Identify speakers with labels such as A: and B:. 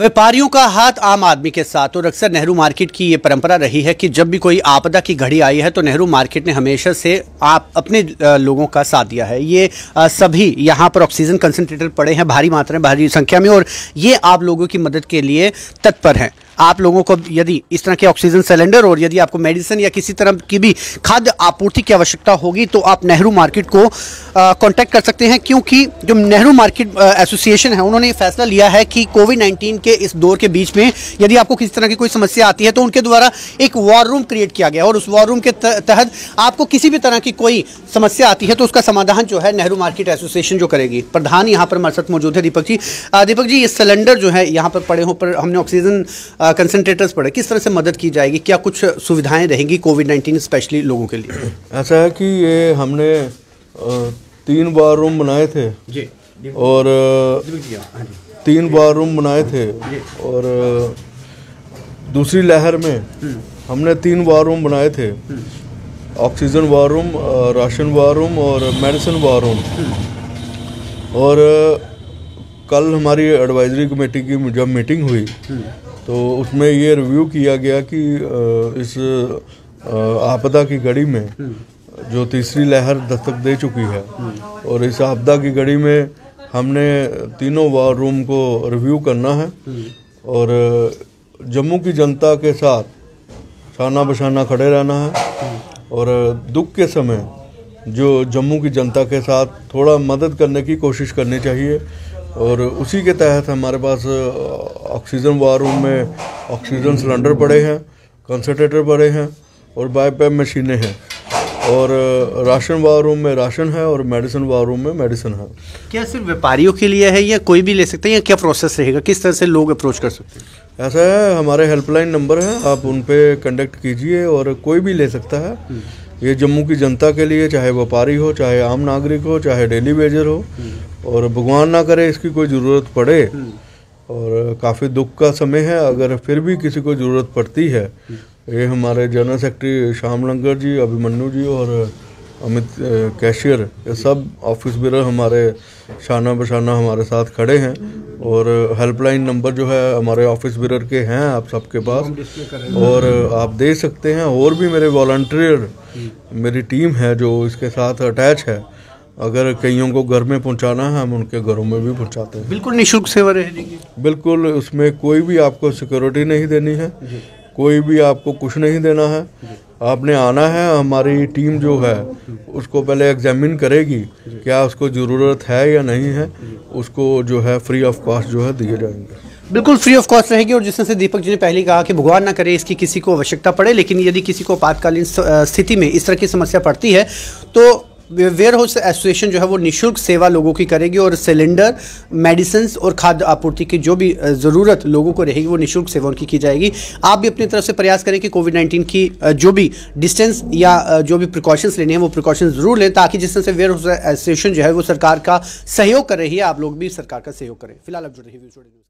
A: व्यापारियों का हाथ आम आदमी के साथ। और अक्सर नेहरू मार्केट की ये परंपरा रही है कि जब भी कोई आपदा की घड़ी आई है तो नेहरू मार्केट ने हमेशा से आप अपने लोगों का साथ दिया है। ये सभी यहाँ पर ऑक्सीजन कंसनट्रेटर पड़े हैं, भारी मात्रा में, भारी संख्या में, और ये आप लोगों की मदद के लिए तत्पर हैं। आप लोगों को यदि इस तरह के ऑक्सीजन सिलेंडर और यदि आपको मेडिसिन या किसी तरह की भी खाद्य आपूर्ति की आवश्यकता होगी तो आप नेहरू मार्केट को कॉन्टैक्ट कर सकते हैं। क्योंकि जो नेहरू मार्केट एसोसिएशन है, उन्होंने फैसला लिया है कि कोविड नाइन्टीन के इस दौर के बीच में यदि आपको किसी तरह की कोई समस्या आती है तो उनके द्वारा एक वॉर रूम क्रिएट किया गया। और उस वॉर रूम के तहत आपको किसी भी तरह की कोई समस्या आती है तो उसका समाधान जो है नेहरू मार्केट एसोसिएशन जो करेगी। प्रधान यहाँ पर हमारे साथ मौजूद है दीपक जी। दीपक जी, ये सिलेंडर जो है यहाँ पर पड़े हो, पर हमने ऑक्सीजन कंसनट्रेटर्स पड़े किस तरह से मदद की जाएगी? क्या कुछ सुविधाएँ रहेंगी कोविड नाइन्टीन स्पेशली लोगों के लिए?
B: ऐसा है कि ये हमने तीन बार रूम बनाए थे।
A: जी।
B: और तीन बार रूम बनाए थे। और दूसरी लहर में हमने तीन बार रूम बनाए थे। Oxygen war room ration war room और मेडिसिन वार रूम और कल हमारी एडवाइजरी कमेटी की जब मीटिंग हुई तो उसमें ये रिव्यू किया गया कि इस आपदा की घड़ी में जो तीसरी लहर दस्तक दे चुकी है और इस आपदा की घड़ी में हमने तीनों वार रूम को रिव्यू करना है और जम्मू की जनता के साथ शाना बशाना खड़े रहना है और दुख के समय जो जम्मू की जनता के साथ थोड़ा मदद करने की कोशिश करनी चाहिए। और उसी के तहत हमारे पास ऑक्सीजन वार रूम में ऑक्सीजन सिलेंडर पड़े हैं कंसनट्रेटर पड़े हैं और बाईपैप मशीनें हैं। और राशन वार रूम में राशन है और मेडिसिन वार रूम में मेडिसिन है।
A: क्या सिर्फ़ व्यापारियों के लिए है या कोई भी ले सकते हैं या क्या प्रोसेस रहेगा? किस तरह से लोग अप्रोच कर सकते हैं?
B: ऐसा है हमारे हेल्पलाइन नंबर है आप उन पर कंटेक्ट कीजिए और कोई भी ले सकता है। ये जम्मू की जनता के लिए चाहे व्यापारी हो चाहे आम नागरिक हो चाहे डेली वेजर हो और भगवान ना करे इसकी कोई ज़रूरत पड़े और काफ़ी दुख का समय है अगर फिर भी किसी को ज़रूरत पड़ती है। ये हमारे जनरल सेक्रेटरी श्याम लंगर जी अभिमन्यु जी और अमित कैशियर ये सब ऑफ़िस बिरर हमारे शाना बशाना हमारे साथ खड़े हैं। और हेल्पलाइन नंबर जो है हमारे ऑफ़िस बिरर के हैं आप सबके पास। और आप दे सकते हैं और भी मेरे वॉल्टियर मेरी टीम है जो इसके साथ अटैच है। अगर कईयों को घर में पहुंचाना है हम उनके घरों में भी पहुंचाते हैं।
A: बिल्कुल निःशुल्क सेवा रहेगी।
B: बिल्कुल उसमें कोई भी आपको सिक्योरिटी नहीं देनी है। कोई भी आपको कुछ नहीं देना है। आपने आना है, हमारी टीम जो है, उसको पहले एग्जामिन करेगी क्या उसको ज़रूरत है या नहीं है। उसको जो है फ्री ऑफ़ कॉस्ट जो है दिए जाएँगे।
A: बिल्कुल फ्री ऑफ़ कॉस्ट रहेगी और जिस तरह से दीपक जी ने पहले कहा कि भगवान ना करे इसकी किसी को आवश्यकता पड़े, लेकिन यदि किसी को आपातकालीन स्थिति में इस तरह की समस्या पड़ती है तो वेयर हाउस एसोसिएशन जो है वो निशुल्क सेवा लोगों की करेगी और सिलेंडर मेडिसिन और खाद्य आपूर्ति की जो भी ज़रूरत लोगों को रहेगी वो निशुल्क सेवा उनकी की जाएगी। आप भी अपनी तरफ़ से प्रयास करें कि कोविड नाइन्टीन की जो भी डिस्टेंस या जो भी प्रिकॉशंस लेने हैं वो प्रिकॉशंस ज़रूर लें ताकि जिस तरह से वेयर हाउस एसोसिएशन जो है वो सरकार का सहयोग कर रही है, आप लोग भी सरकार का सहयोग करें। फ़िलहाल आप जुड़े।